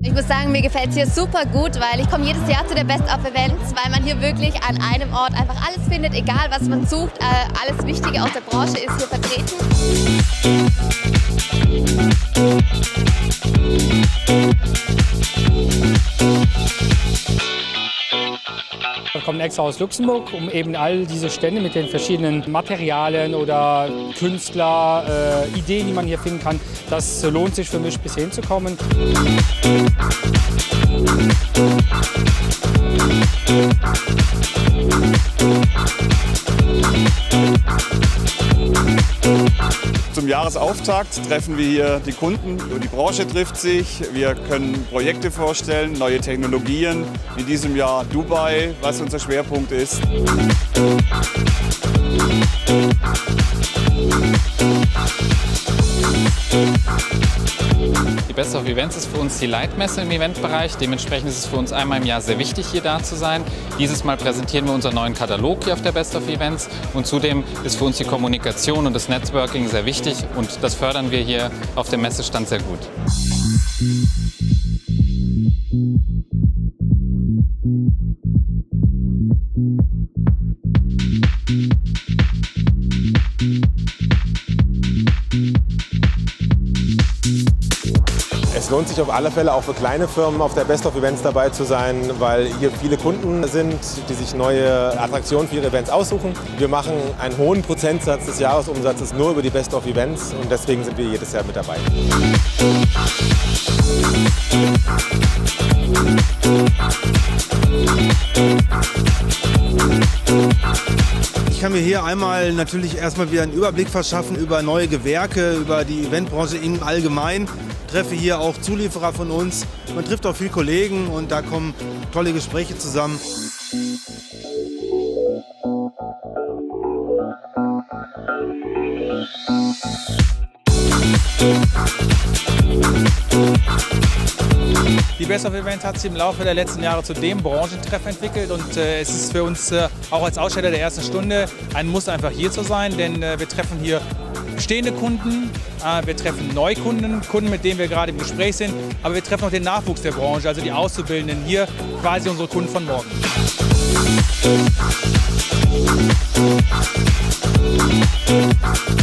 Ich muss sagen, mir gefällt es hier super gut, weil ich komme jedes Jahr zu der Best of Events, weil man hier wirklich an einem Ort einfach alles findet, egal was man sucht. Äh, alles Wichtige aus der Branche ist hier vertreten. Kommen extra aus Luxemburg, um eben all diese Stände mit den verschiedenen Materialien oder Künstler, äh, Ideen, die man hier finden kann, das lohnt sich für mich bis hinzukommen. Zum Jahresauftakt treffen wir hier die Kunden, die Branche trifft sich, wir können Projekte vorstellen, neue Technologien, in diesem Jahr Dubai, was unser Schwerpunkt ist. Die Best of Events ist für uns die Leitmesse im Eventbereich. Dementsprechend ist es für uns einmal im Jahr sehr wichtig, hier da zu sein. Dieses Mal präsentieren wir unseren neuen Katalog hier auf der Best of Events. Und zudem ist für uns die Kommunikation und das Networking sehr wichtig. Und das fördern wir hier auf dem Messestand sehr gut. Lohnt sich auf alle Fälle auch für kleine Firmen auf der Best of Events dabei zu sein, weil hier viele Kunden sind, die sich neue Attraktionen für ihre Events aussuchen. Wir machen einen hohen Prozentsatz des Jahresumsatzes nur über die Best of Events und deswegen sind wir jedes Jahr mit dabei. Ich kann mir hier einmal natürlich erstmal wieder einen Überblick verschaffen über neue Gewerke, über die Eventbranche im Allgemeinen. Treffe hier auch Zulieferer von uns. Man trifft auch viele Kollegen und da kommen tolle Gespräche zusammen. Die Best of Event hat sich im Laufe der letzten Jahre zu dem Branchentreff entwickelt und äh, es ist für uns äh, auch als Aussteller der ersten Stunde ein Muss einfach hier zu sein, denn äh, wir treffen hier bestehende Kunden, äh, wir treffen Neukunden, Kunden, mit denen wir gerade im Gespräch sind, aber wir treffen auch den Nachwuchs der Branche, also die Auszubildenden hier, quasi unsere Kunden von morgen. Musik